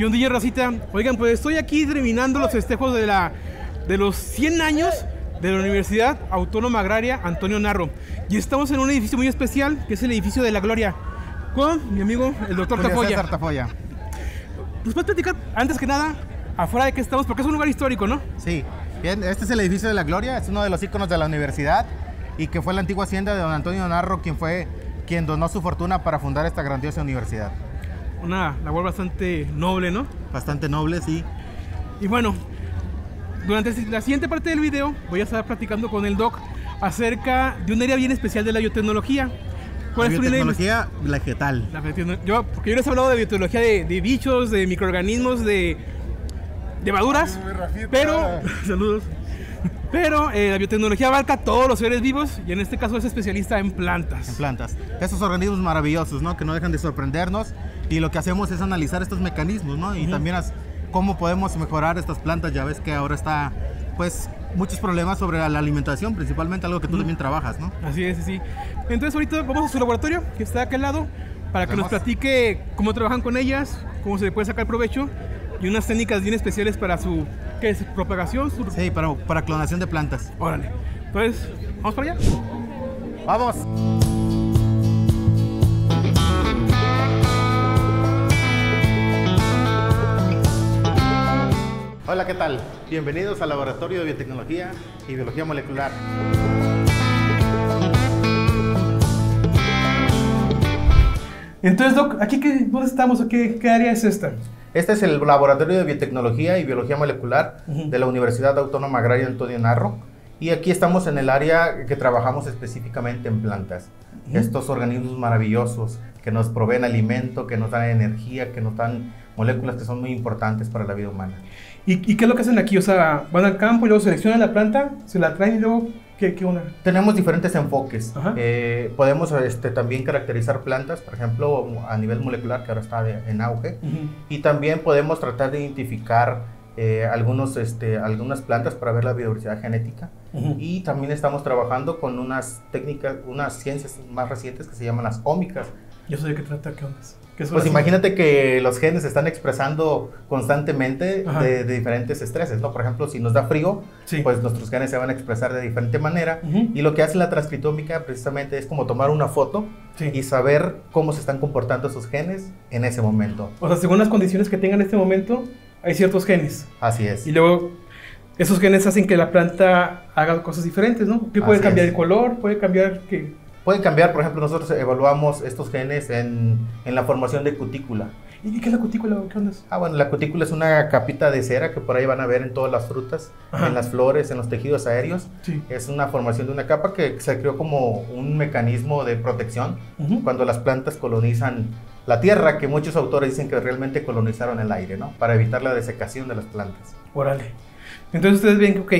Que un día, Rosita, oigan, pues estoy aquí terminando los festejos de, la, de los 100 años de la Universidad Autónoma Agraria Antonio Narro. Y estamos en un edificio muy especial, que es el edificio de la Gloria, con mi amigo, el doctor Tafoya. ¿Nos puedes platicar, antes que nada, afuera de qué estamos? Porque es un lugar histórico, ¿no? Sí, bien, este es el edificio de la Gloria, es uno de los íconos de la universidad y que fue la antigua hacienda de don Antonio Narro, quien fue quien donó su fortuna para fundar esta grandiosa universidad. Una labor bastante noble, ¿no? Bastante noble, sí. Y bueno, durante la siguiente parte del video voy a estar platicando con el doc acerca de un área bien especial de la biotecnología. La es biotecnología vegetal. La Yo, porque yo les he hablado de biotecnología de, de bichos, de microorganismos, de de levaduras, pero saludos. Pero eh, la biotecnología abarca todos los seres vivos y en este caso es especialista en plantas. en plantas. Estos organismos maravillosos, ¿no? Que no dejan de sorprendernos y lo que hacemos es analizar estos mecanismos, ¿no? Y también as- cómo podemos mejorar estas plantas. Ya ves que ahora está, pues, muchos problemas sobre la alimentación, principalmente algo que tú también trabajas, ¿no? Así es, sí. Entonces ahorita vamos a su laboratorio, que está acá al lado, para que nos platique cómo trabajan con ellas, cómo se le puede sacar provecho y unas técnicas bien especiales para su ¿qué es? propagación. Su... Sí, para, para clonación de plantas. Órale. Entonces, ¿vamos para allá? ¡Vamos! Hola, ¿qué tal? Bienvenidos al Laboratorio de Biotecnología y Biología Molecular. Entonces, Doc, ¿aquí qué, dónde estamos o qué, qué área es esta? Este es el Laboratorio de Biotecnología y Biología Molecular Ujú. de la Universidad Autónoma Agraria Antonio Narro. Y aquí estamos en el área que trabajamos específicamente en plantas. Ujú. Estos organismos maravillosos que nos proveen alimento, que nos dan energía, que nos dan moléculas que son muy importantes para la vida humana. ¿Y, y qué es lo que hacen aquí? O sea, van al campo y luego seleccionan la planta, se la traen y luego, ¿qué, qué onda? Tenemos diferentes enfoques. Eh, podemos este, también caracterizar plantas, por ejemplo, a nivel molecular, que ahora está de- en auge. Y también podemos tratar de identificar eh, algunos, este, algunas plantas para ver la biodiversidad genética. Y también estamos trabajando con unas técnicas, unas ciencias más recientes que se llaman las ómicas. Yo sé de qué trata, qué onda. ¿Qué son Pues imagínate que los genes se están expresando constantemente de, de diferentes estreses, ¿no? Por ejemplo, si nos da frío, Sí. pues nuestros genes se van a expresar de diferente manera. Y lo que hace la transcriptómica precisamente es como tomar una foto Sí. y saber cómo se están comportando esos genes en ese momento. O sea, según las condiciones que tengan en este momento, hay ciertos genes. Así es. Y luego, esos genes hacen que la planta haga cosas diferentes, ¿no? Que puede Así cambiar es. el color, puede cambiar que... Pueden cambiar, por ejemplo, nosotros evaluamos estos genes en, en la formación de cutícula. ¿Y qué es la cutícula? ¿Qué onda? Ah, bueno, la cutícula es una capita de cera que por ahí van a ver en todas las frutas, Ajá. en las flores, en los tejidos aéreos. Sí. Es una formación de una capa que se creó como un mecanismo de protección Ujú. cuando las plantas colonizan la tierra, que muchos autores dicen que realmente colonizaron el aire, ¿no? Para evitar la desecación de las plantas. Órale. Entonces ustedes ven que, ok,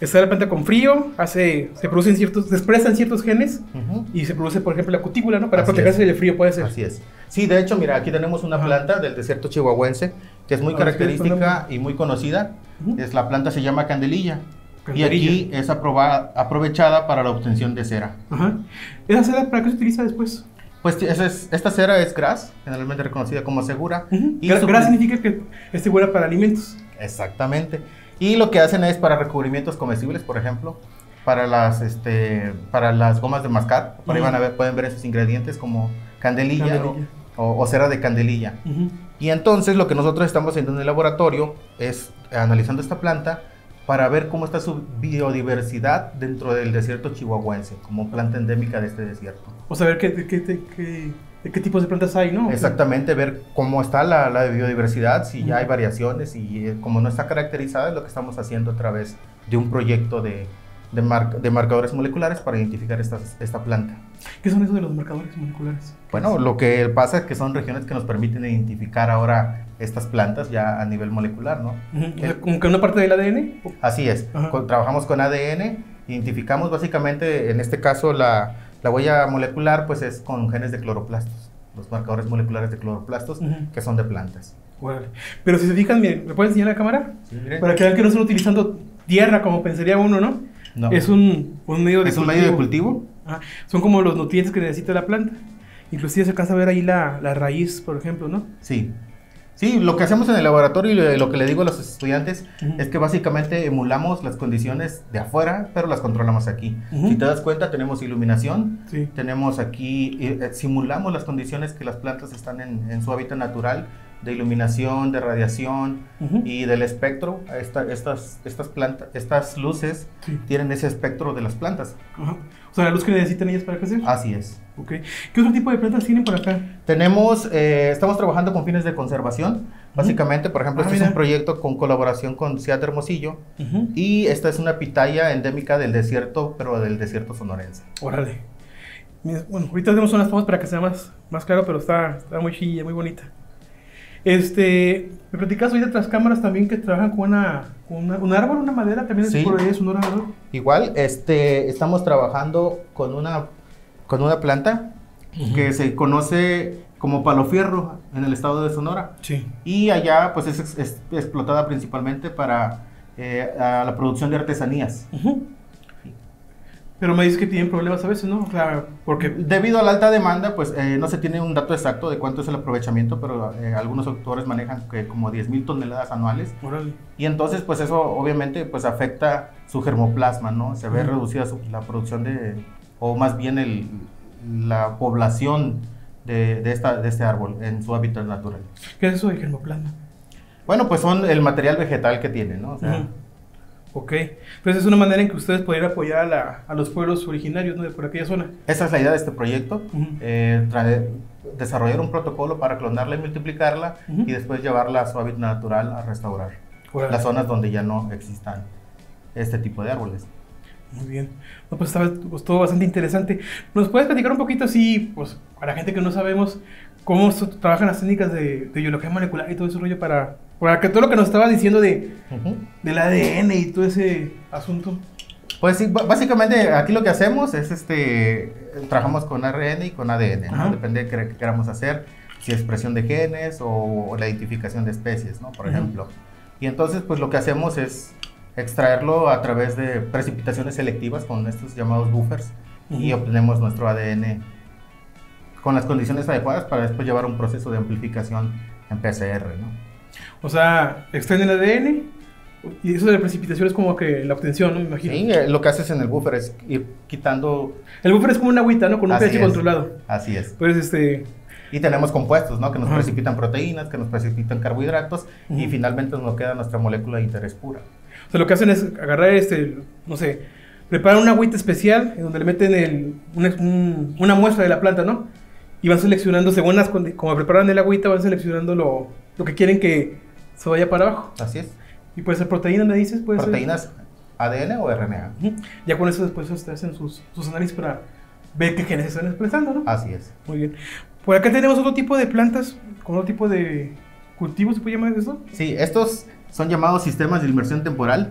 está la planta con frío, hace, se producen ciertos, se expresan ciertos genes Ujú. y se produce, por ejemplo, la cutícula, ¿no? Para Así protegerse es. del frío, puede ser. Así es. Sí, de hecho, mira, aquí tenemos una planta del desierto chihuahuense que es muy A ver, ¿qué es? característica y muy conocida. Ujú. Es la planta se llama candelilla. Y aquí es aproba- aprovechada para la obtención de cera. Ajá. ¿Esa cera para qué se utiliza después? Pues es- esta cera es gras, generalmente reconocida como segura. Ujú. Y Gra- su- Gras significa que es buena para alimentos. Exactamente. Y lo que hacen es para recubrimientos comestibles, por ejemplo, para las, este, para las gomas de mascar. Por ahí van a ver, pueden ver esos ingredientes como candelilla, Candelilla. O, o cera de candelilla. Ujú. Y entonces lo que nosotros estamos haciendo en el laboratorio es analizando esta planta para ver cómo está su biodiversidad dentro del desierto chihuahuense, como planta endémica de este desierto. O saber qué, qué, qué, qué- qué tipos de plantas hay, ¿no? Exactamente, ver cómo está la, la biodiversidad, si ya hay variaciones y eh, como no está caracterizada es lo que estamos haciendo a través de un proyecto de, de, mar- de marcadores moleculares para identificar estas- esta planta. ¿Qué son eso de los marcadores moleculares? Bueno, lo que pasa es que son regiones que nos permiten identificar ahora estas plantas ya a nivel molecular, ¿no? Ujú. O sea, como que una parte del ADN. Así es, con- trabajamos con ADN, identificamos básicamente, en este caso, la, la huella molecular, pues es con genes de cloroplastos, los marcadores moleculares de cloroplastos, que son de plantas. Pero si se fijan, miren, ¿me pueden enseñar la cámara? Sí, miren. Para que vean que no están utilizando tierra como pensaría uno, ¿no? No. Es un, un medio de ¿Es un medio de cultivo? Ajá. Son como los nutrientes que necesita la planta. Inclusive se alcanza a ver ahí la, la raíz, por ejemplo, ¿no? Sí. Sí, lo que hacemos en el laboratorio y lo que le digo a los estudiantes es que básicamente emulamos las condiciones de afuera, pero las controlamos aquí. Si te das cuenta, tenemos iluminación, Sí. tenemos aquí, eh, eh, simulamos las condiciones que las plantas están en, en su hábitat natural, de iluminación, de radiación Ujú. y del espectro. Esta- estas, estas, plantas, estas luces Sí. tienen ese espectro de las plantas. Ajá. O sea, la luz que necesitan ellas para crecer. Así es. Ok. ¿Qué otro tipo de plantas tienen por acá? Tenemos, eh, estamos trabajando con fines de conservación. Básicamente, por ejemplo, Ah, este es mira. un proyecto con colaboración con Ciudad Hermosillo. Ujú. Y esta es una pitaya endémica del desierto, pero del desierto sonorense. Órale. Bueno, ahorita hacemos unas tomas para que sea más, más claro, pero está, está muy chilla, muy bonita. Este, me platicas ahorita tras cámaras también que trabajan con, una, una- un árbol, una madera, también Sí. es por ahí es un árbol. Igual, este, estamos trabajando con una, con una planta que se conoce como palo fierro en el estado de Sonora. Sí. Y allá, pues, es, ex- es explotada principalmente para eh, a la producción de artesanías. Pero me dices que tienen problemas a veces, ¿no? O sea, porque... Debido a la alta demanda, pues eh, no se tiene un dato exacto de cuánto es el aprovechamiento, pero eh, algunos autores manejan que como 10.000 toneladas anuales. Y entonces, pues eso obviamente pues afecta su germoplasma, ¿no? Se ve reducida su- la producción de, o más bien el, la población de, de esta, de este árbol en su hábitat natural. ¿Qué es eso de germoplasma? Bueno, pues son el material vegetal que tiene, ¿no? O sea. Ok. Entonces es una manera en que ustedes podrían apoyar a, la- a los pueblos originarios, ¿no? De por aquella zona. Esa es la idea de este proyecto, Ujú. eh, traer- desarrollar un protocolo para clonarla y multiplicarla Ujú. y después llevarla a su hábitat natural a restaurar Órale. las zonas donde ya no existan este tipo de árboles. Muy bien. No, pues estaba pues, todo bastante interesante. ¿Nos puedes platicar un poquito así, pues, para gente que no sabemos, cómo trabajan las técnicas de, de biología molecular y todo ese rollo para, para que todo lo que nos estabas diciendo de, Ujú. del ADN y todo ese asunto? Pues sí, básicamente aquí lo que hacemos es este, trabajamos con ARN y con ADN, ¿no? Depende de qué qué queramos hacer, si expresión de genes o, la identificación de especies, ¿no? Por Ujú. ejemplo. Y entonces, pues lo que hacemos es extraerlo a través de precipitaciones selectivas con estos llamados buffers y Ujú. obtenemos nuestro ADN con las condiciones adecuadas para después llevar un proceso de amplificación en PCR, ¿no? O sea, extraen el ADN y eso de la precipitación es como que la obtención, ¿no? Me imagino. Sí, eh, lo que haces en el buffer es ir quitando, El buffer es como una agüita, ¿no? Con un pH controlado. así es. Pues este... Y tenemos compuestos, ¿no? Que nos Ajá. precipitan proteínas, que nos precipitan carbohidratos y finalmente nos queda nuestra molécula de interés pura. O sea, lo que hacen es agarrar este, no sé, preparan una agüita especial en donde le meten el, una, un- una muestra de la planta, ¿no? Y van seleccionando, según las, como preparan el agüita, van seleccionando lo, lo que quieren que se vaya para abajo. Así es. Y puede ser proteína, me dices, puede ser- Proteínas ADN o RNA. Ya con eso después ustedes hacen sus, sus análisis para ver qué genes están expresando, ¿no? Así es. Muy bien. Por acá tenemos otro tipo de plantas, con otro tipo de cultivos, ¿se puede llamar eso? Sí, estos son llamados sistemas de inmersión temporal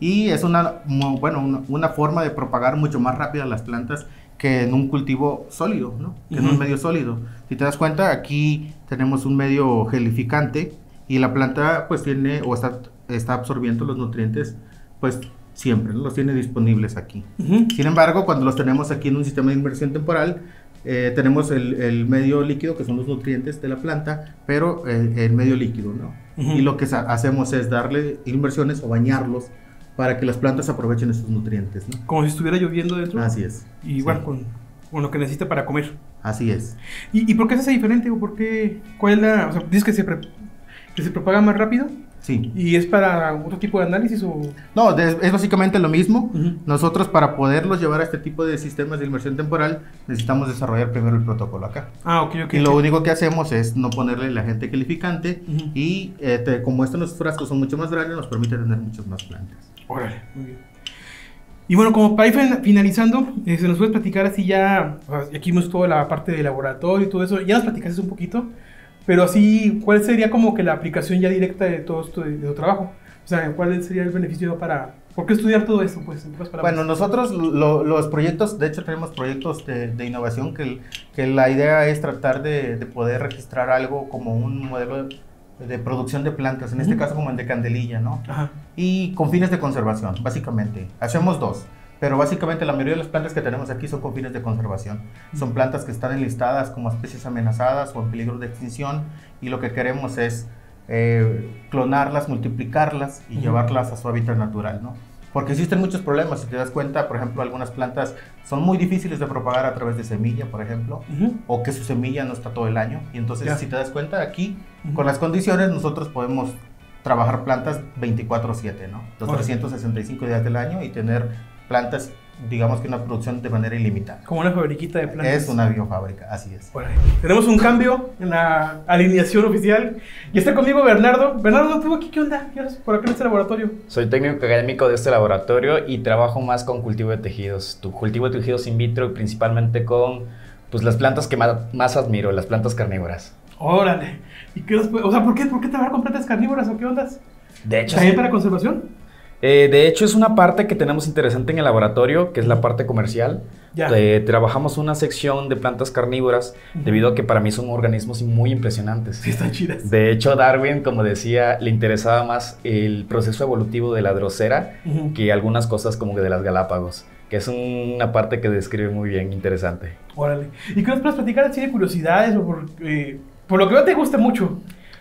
y es una, bueno, una, una forma de propagar mucho más rápido las plantas que en un cultivo sólido, ¿no? Que en Ujú. un medio sólido. Si te das cuenta, aquí tenemos un medio gelificante y la planta pues tiene o está, está absorbiendo los nutrientes pues siempre, ¿no? los tiene disponibles aquí. Ujú. Sin embargo, cuando los tenemos aquí en un sistema de inmersión temporal, eh, tenemos el, el medio líquido, que son los nutrientes de la planta, pero eh, el medio líquido, ¿no? Ujú. Y lo que hacemos es darle inmersiones o bañarlos para que las plantas aprovechen esos nutrientes, ¿no? Como si estuviera lloviendo dentro. Así es. Y Sí. bueno, con, con lo que necesita para comer. Así es. ¿Y, y por qué se hace diferente? ¿O por qué? ¿Cuál es la...? O sea, dices que se, pre- que se propaga más rápido Sí. y es para otro tipo de análisis o... No, es básicamente lo mismo. Ujú. Nosotros para poderlos llevar a este tipo de sistemas de inmersión temporal necesitamos desarrollar primero el protocolo acá. Ah, ok, ok. Y lo único que hacemos es no ponerle el agente calificante Ujú. y eh, te- como estos los frascos son mucho más grandes nos permite tener muchas más plantas. Órale, muy bien. Y bueno, como para ir fin- finalizando, eh, se nos puede platicar así ya, o sea, aquí hemos toda la parte de laboratorio y todo eso, ya nos platicaste un poquito, pero así, ¿cuál sería como que la aplicación ya directa de todo esto de, de tu trabajo? O sea, ¿cuál sería el beneficio para... ¿Por qué estudiar todo esto? Pues, en pocas palabras. Bueno, nosotros lo- los proyectos, de hecho tenemos proyectos de, de innovación que, que la idea es tratar de, de poder registrar algo como un modelo de, producción de plantas, en este caso como el de candelilla, ¿no? Ajá. Y con fines de conservación, básicamente. Hacemos dos, pero básicamente la mayoría de las plantas que tenemos aquí son con fines de conservación. Son plantas que están enlistadas como especies amenazadas o en peligro de extinción y lo que queremos es eh, clonarlas, multiplicarlas y llevarlas a su hábitat natural, ¿no? Porque existen muchos problemas, si te das cuenta, por ejemplo, algunas plantas son muy difíciles de propagar a través de semilla, por ejemplo, o que su semilla no está todo el año. Y entonces, si te das cuenta, aquí, con las condiciones, nosotros podemos trabajar plantas 24/7, ¿no? Los 365 días del año y tener plantas digamos que una producción de manera ilimitada. Como una fabriquita de plantas. Es una biofábrica, así es. Tenemos un cambio en la alineación oficial. Y está conmigo Bernardo. Bernardo, ¿tú aquí qué onda? ¿Qué haces por acá en este laboratorio? Soy técnico académico de este laboratorio y trabajo más con cultivo de tejidos. Tu cultivo de tejidos in vitro y principalmente con pues, las plantas que más, admiro, las plantas carnívoras. Órale. ¿Y qué o sea, ¿por qué, ¿por qué trabajar con plantas carnívoras o qué ondas? De hecho. ¿También para conservación? Eh, de hecho, es una parte que tenemos interesante en el laboratorio, que es la parte comercial. Eh, trabajamos una sección de plantas carnívoras, debido a que para mí son organismos muy impresionantes. Sí, están chidas. De hecho, Darwin, como decía, le interesaba más el proceso evolutivo de la drosera que algunas cosas como que de las Galápagos, que es una parte que describe muy bien, interesante. Órale. ¿Y qué nos puedes platicar así de curiosidades o por, eh, por lo que no te guste mucho?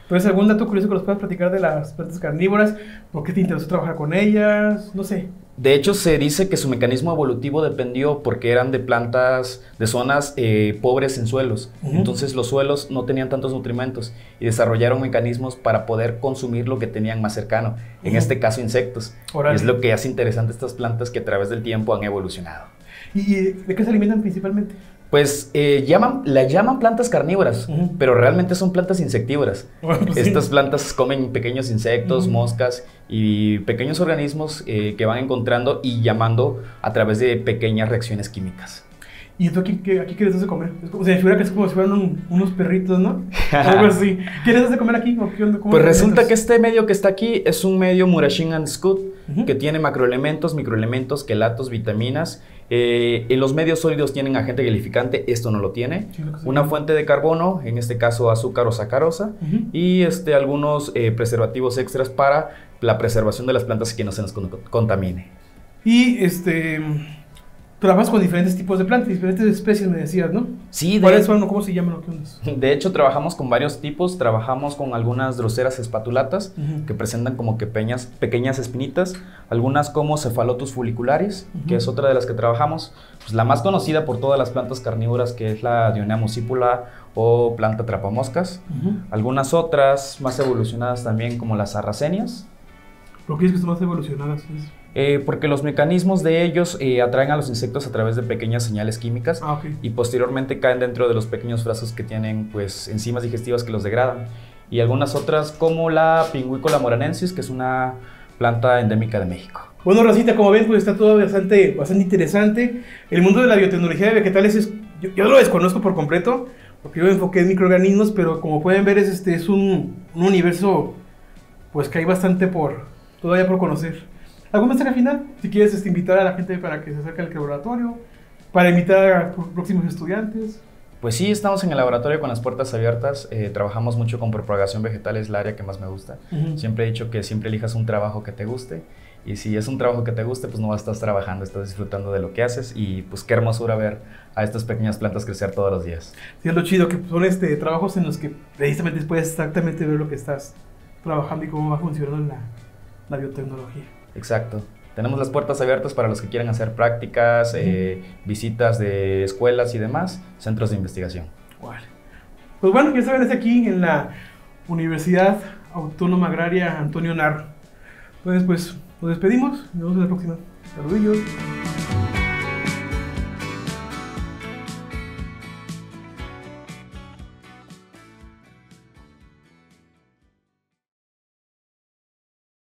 ¿Tienes algún dato curioso que nos puedas platicar de las plantas carnívoras? ¿Por qué te interesó trabajar con ellas? No sé. De hecho, se dice que su mecanismo evolutivo dependió porque eran de plantas de zonas eh, pobres en suelos. Entonces los suelos no tenían tantos nutrimentos y desarrollaron mecanismos para poder consumir lo que tenían más cercano. En este caso, insectos. es lo que hace interesante estas plantas que a través del tiempo han evolucionado. ¿Y de qué se alimentan principalmente? Pues eh, llaman, la llaman plantas carnívoras, pero realmente son plantas insectívoras. Pues Estas plantas comen pequeños insectos, moscas y pequeños organismos eh, que van encontrando y llamando a través de pequeñas reacciones químicas. ¿Y tú aquí, aquí qué les das de comer? Es como, o sea, figura que es como si fueran unos perritos, ¿no? Algo así. ¿Qué les das de comer aquí? pues resulta que este medio que está aquí es un medio Murashin and Scoot, que tiene macroelementos, microelementos, quelatos, vitaminas eh, los medios sólidos tienen agente gelificante, esto no lo tiene. Una fuente de carbono, en este caso azúcar o sacarosa, y este, algunos eh, preservativos extras para la preservación de las plantas y que no se nos contamine. Y este Trabajas con diferentes tipos de plantas, diferentes especies, me decías, ¿no? Sí. De ¿Cuáles son cómo se llaman? De hecho, trabajamos con varios tipos. Trabajamos con algunas droseras espatulatas que presentan como que pequeñas, pequeñas espinitas. Algunas como cefalotus fulicularis, que es otra de las que trabajamos. Pues la más conocida por todas las plantas carnívoras, que es la Dionea muscipula o planta trapamoscas. Algunas otras más evolucionadas también, como las sarracenias. ¿Por qué es que son más evolucionadas? Eh, porque los mecanismos de ellos eh, atraen a los insectos a través de pequeñas señales químicas ah, y posteriormente caen dentro de los pequeños frascos que tienen pues, enzimas digestivas que los degradan. Y algunas otras como la pingüícola moranensis, que es una planta endémica de México. Bueno, Rosita, como ven, pues está todo bastante, bastante interesante. El mundo de la biotecnología de vegetales es, yo, lo desconozco por completo, porque yo me enfoqué en microorganismos, pero como pueden ver es, este, es un, un universo pues que hay bastante por, todavía por conocer. ¿Algún mensaje final? Si quieres este, invitar a la gente para que se acerque al laboratorio, para invitar a próximos estudiantes. Pues sí, estamos en el laboratorio con las puertas abiertas. Eh, trabajamos mucho con propagación vegetal, es el área que más me gusta. Siempre he dicho que siempre elijas un trabajo que te guste. Y si es un trabajo que te guste, pues no estás trabajando, estás disfrutando de lo que haces. Y pues qué hermosura ver a estas pequeñas plantas crecer todos los días. Sí, es lo chido, que son este, trabajos en los que precisamente puedes exactamente ver lo que estás trabajando y cómo va funcionando la, la biotecnología. Exacto. Tenemos las puertas abiertas para los que quieran hacer prácticas, eh, visitas de escuelas y demás, centros de investigación. Pues bueno, ya saben, es aquí en la Universidad Autónoma Agraria Antonio Narro. Entonces, pues nos despedimos. Nos vemos en la próxima. Saludillos.